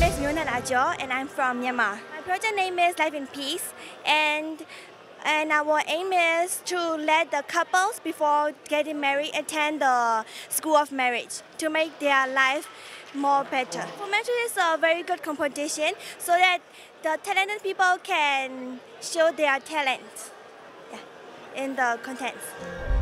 name is Myo Nandar Kyaw and I'm from Myanmar. My project name is Life in Peace and and our aim is to let the couples before getting married attend the school of marriage to make their life more better. For marriage is a very good competition so that the talented people can show their talent yeah, in the contents.